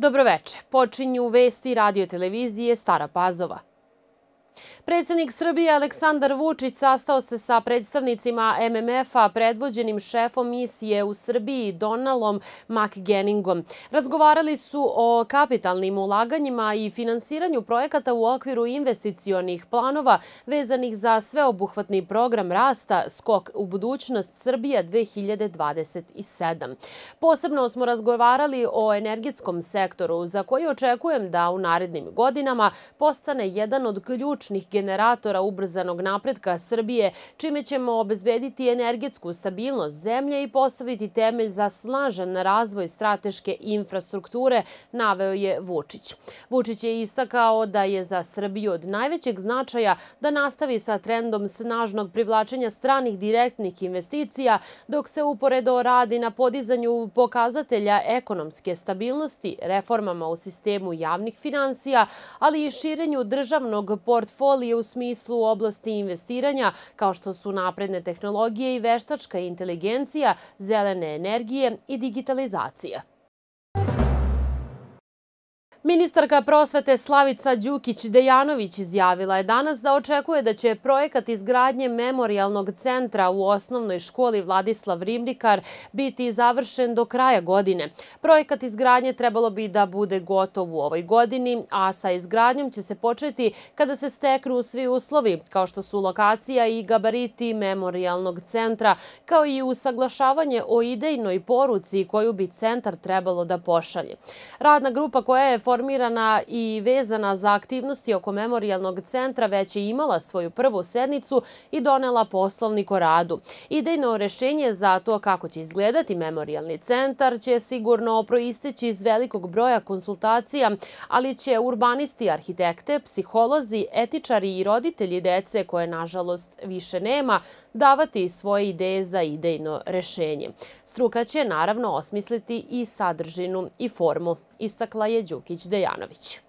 Dobroveče. Počinju vesti radio televizije Stara Pazova. Predsjednik Srbije Aleksandar Vučić sastao se sa predstavnicima MMF-a predvođenim šefom misije u Srbiji Donalom McGenningom. Razgovarali su o kapitalnim ulaganjima i finansiranju projekata u okviru investicionih planova vezanih za sveobuhvatni program rasta Skok u budućnost Srbije 2027. Posebno smo razgovarali o energetskom sektoru za koji očekujem da u narednim godinama postane jedan od ključnih generatora ubrzanog napretka Srbije, čime ćemo obezbediti energetsku stabilnost zemlje i postaviti temelj za snažan razvoj strateške infrastrukture, naveo je Vučić. Vučić je istakao da je za Srbiju od najvećeg značaja da nastavi sa trendom snažnog privlačenja stranih direktnih investicija, dok se uporedo radi na podizanju pokazatelja ekonomske stabilnosti, reformama u sistemu javnih financija, ali i širenju državnog portfolija u smislu oblasti investiranja kao što su napredne tehnologije i veštačka inteligencija, zelene energije i digitalizacija. Ministarka prosvete Slavica Đukić-Dejanović izjavila je danas da očekuje da će projekat izgradnje memorialnog centra u osnovnoj školi Vladislav Rimnikar biti završen do kraja godine. Projekat izgradnje trebalo bi da bude gotov u ovoj godini, a sa izgradnjom će se početi kada se steknu svi uslovi, kao što su lokacija i gabariti memorialnog centra, kao i usaglašavanje o idejnoj poruci koju bi centar trebalo da pošalje. Radna grupa koja je formirana i vezana za aktivnosti oko memorialnog centra već je imala svoju prvu sednicu i donela poslovnik o radu. Idejno rešenje za to kako će izgledati memorialni centar će sigurno proisteći iz velikog broja konsultacija, ali će urbanisti, arhitekte, psiholozi, etičari i roditelji dece koje nažalost više nema davati svoje ideje za idejno rešenje. Struka će naravno osmisliti i sadržinu i formu, istakla je Đukić Dejanović.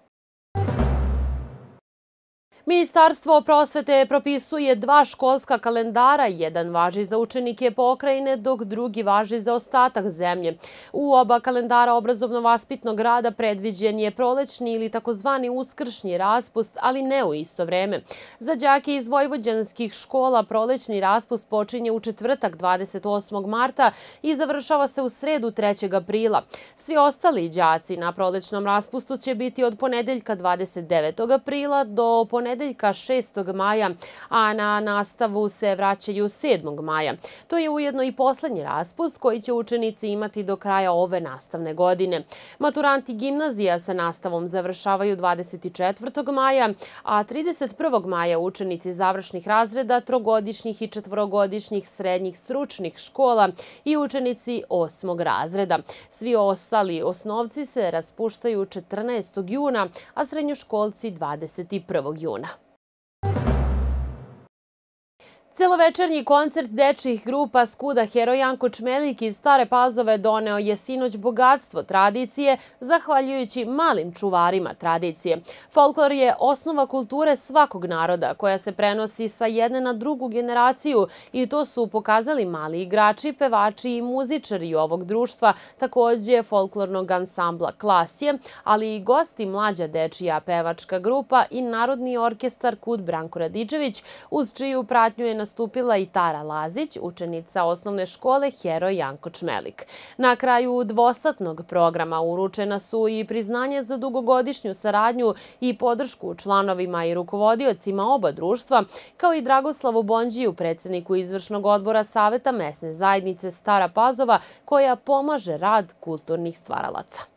Ministarstvo prosvete propisuje dva školska kalendara. Jedan važi za učenike pokrajine, dok drugi važi za ostatak zemlje. U oba kalendara obrazovno-vaspitnog rada predviđen je prolećni ili takozvani uskršnji raspust, ali ne u isto vreme. Za džake iz vojvođanskih škola prolećni raspust počinje u četvrtak 28. marta i završava se u sredu 3. aprila. Svi ostali džaci na prolećnom raspustu će biti od ponedeljka 29. aprila do ponedeljka ponedeljka 6. maja, a na nastavu se vraćaju 7. maja. To je ujedno i poslednji raspust koji će učenici imati do kraja ove nastavne godine. Maturanti gimnazija sa nastavom završavaju 24. maja, a 31. maja učenici završnih razreda, trogodišnjih i četvorogodišnjih srednjih stručnih škola i učenici osmog razreda. Svi ostali osnovci se raspuštaju 14. juna, a srednjoškolci 21. juna. Celovečernji koncert dečjih grupa Skuda Hero Janko Čmelik iz Stare Pazove doneo je sinoć bogatstvo tradicije, zahvaljujući malim čuvarima tradicije. Folklor je osnova kulture svakog naroda, koja se prenosi sa jedne na drugu generaciju i to su pokazali mali igrači, pevači i muzičari ovog društva, također folklornog ansambla Klasije, ali i gosti mlađa dečija pevačka grupa i Narodni orkestar Kud Branko Radičević, uz čiju pratnju je nastupila i Tara Lazić, učenica osnovne škole Heroj Janko Čmelik. Na kraju dvosatnog programa uručena su i priznanje za dugogodišnju saradnju i podršku članovima i rukovodiocima oba društva, kao i Dragoslavu Bonđiju, predsjedniku izvršnog odbora Saveta mesne zajednice Stara Pazova, koja pomaže rad kulturnih stvaralaca.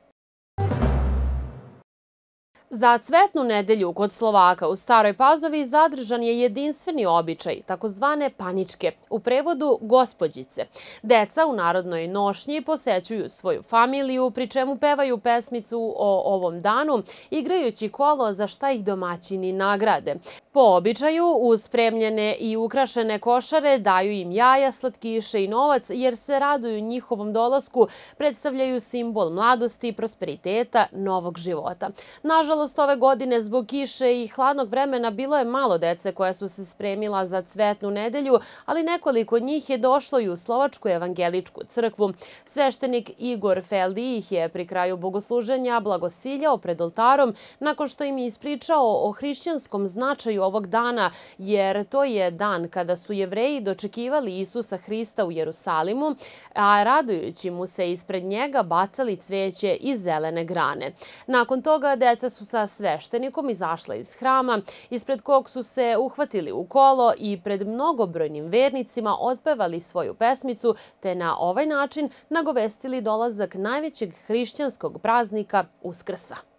Za cvetnu nedelju kod Slovaka u Staroj Pazovi zadržan je jedinstveni običaj, takozvane paničke, u prevodu gospođice. Deca u narodnoj nošnji posećuju svoju familiju, pri čemu pevaju pesmicu o ovom danu, igrajući kolo za šta ih domaćini nagrade. Po običaju, uspremljene i ukrašene košare daju im jaja, slatkiše i novac, jer se raduju njihovom dolasku, predstavljaju simbol mladosti, prosperiteta, novog života. Nažalost, Nažalost, ove godine zbog kiše i hladnog vremena bilo je malo dece koja su se spremila za cvetnu nedelju, ali nekoliko njih je došlo i u Slovačku evangeličku crkvu. Sveštenik Igor Feldi ih je pri kraju bogosluženja blagosiljao pred oltarom nakon što im je ispričao o hrišćanskom značaju ovog dana, jer to je dan kada su jevreji dočekivali Isusa Hrista u Jerusalimu, a radujući mu se ispred njega bacali cveće i zelene grane. Nakon toga deca su sa sveštenikom izašla iz hrama, ispred kog su se uhvatili u kolo i pred mnogobrojnim vernicima otpevali svoju pesmicu, te na ovaj način nagovestili dolazak najvećeg hrišćanskog praznika Uskrsa.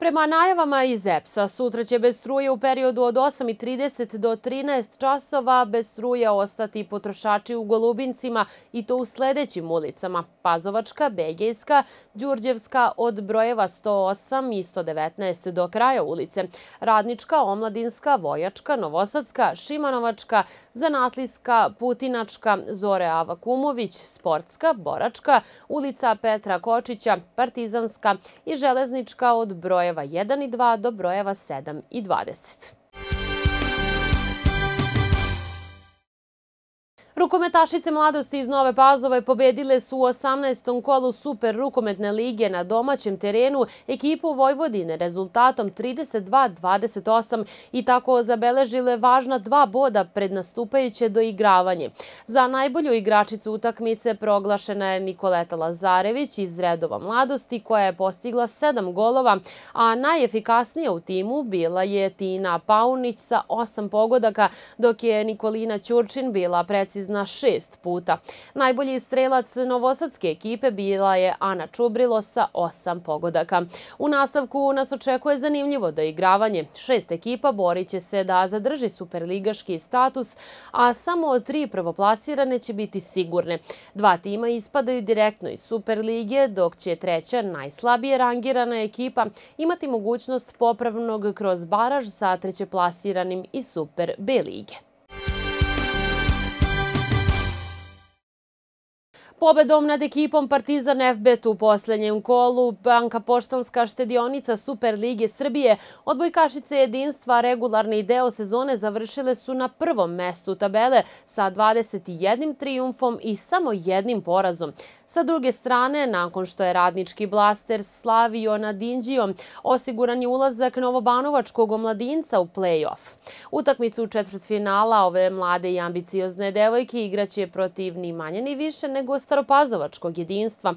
Prema najavama iz EPS-a, sutra će bez struje u periodu od 8.30 do 13 časova bez struje ostati potrošači u Golubincima i to u sledećim ulicama. Pazovačka, Begejska, Đurđevska od brojeva 108 i 119 do kraja ulice. Radnička, Omladinska, Vojačka, Novosadska, Šimanovačka, Zanatlijska, Putinačka, Zore Ava Kumović, Sportska, Boračka, ulica Petra Kočića, Partizanska i Železnička od brojeva brojeva 1 i 2 do brojeva 7 i 20. Rukometašice mladosti iz Nove Pazove pobedile su u 18. kolu Super rukometne lige na domaćem terenu ekipu Vojvodine rezultatom 32-28 i tako zabeležile važna dva boda pred nastupajuće do igravanje. Za najbolju igračicu utakmice proglašena je Nikoleta Lazarević iz redova mladosti koja je postigla 7 golova, a najefikasnija u timu bila je Tina Paunić sa osam pogodaka, dok je Nikolina Ćurčin bila precizna na šest puta. Najbolji strelac novosadske ekipe bila je Ana Čubrilo sa osam pogodaka. U nastavku nas očekuje zanimljivo da igravanje. Šest ekipa borit će se da zadrži superligaški status, a samo tri prvoplasirane će biti sigurne. Dva tima ispadaju direktno iz Superlige, dok će treća, najslabije rangirana ekipa, imati mogućnost popravnog kroz baraž sa trećeplasiranim iz Super B lige. Pobedom nad ekipom Partizan FBT u posljednjem kolu Banka Poštanska štedionica Super Lige Srbije odbojkašice jedinstva regularni deo sezone završile su na prvom mestu tabele sa 21 triumfom i samo jednim porazom. Sa druge strane, nakon što je radnički blaster slavio nad Indijom, osiguran je ulazak Novobanovačkog omladinca u play-off. Utakmicu u četvrt finala ove mlade i ambiciozne devojke igraće protiv ni manje ni više nego staropazovačkog jedinstva.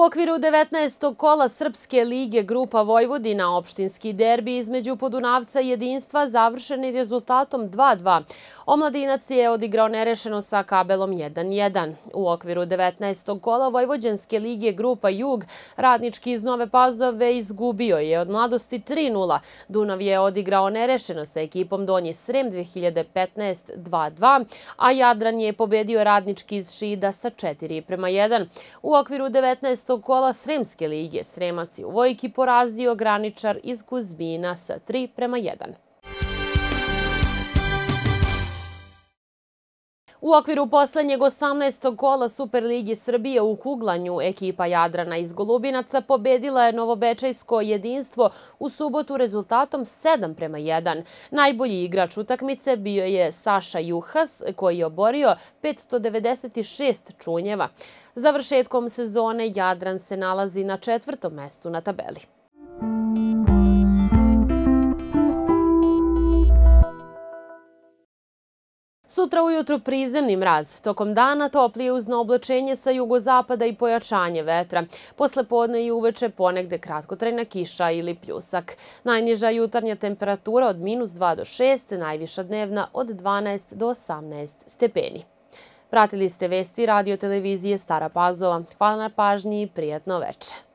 U okviru 19. kola Srpske lige Grupa Vojvodina opštinski derbi između Podunavca i jedinstva završeni rezultatom 2-2. Omladinac je odigrao nerešeno sa kabelom 1-1. U okviru 19. kola Vojvođanske lige Grupa Jug radnički iz Nove Pazove izgubio je od mladosti 3-0. Dunav je odigrao nerešeno sa ekipom Donji Srem 2015 2-2, a Jadran je pobedio radnički iz Šida sa 4-1. U okviru 19. 15. kola Sremske lige Sremac je u Vojki porazio graničar iz Kuzbina sa 3 prema 1. U okviru poslednjeg 18. kola Superligi Srbije u Kuglanju ekipa Jadrana iz Golubinaca pobedila je Novobečajsko jedinstvo u subotu rezultatom 7 prema 1. Najbolji igrač utakmice bio je Saša Juhas koji je oborio 596 čunjeva. Završetkom sezone Jadran se nalazi na četvrtom mestu na tabeli. Sutra ujutru prizemni mraz. Tokom dana toplije uzno oblačenje sa jugozapada i pojačanje vetra. Posle podne i uveče ponegde kratkotrajna kiša ili pljusak. Najniža jutarnja temperatura od minus 2 do 6, najviša dnevna od 12 do 18 stepeni. Pratili ste vesti radio televizije Stara Pazova. Hvala na pažnji i prijatno večer.